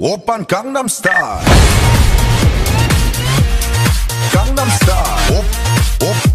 Open Gangnam Style. Gangnam Style. Op, op.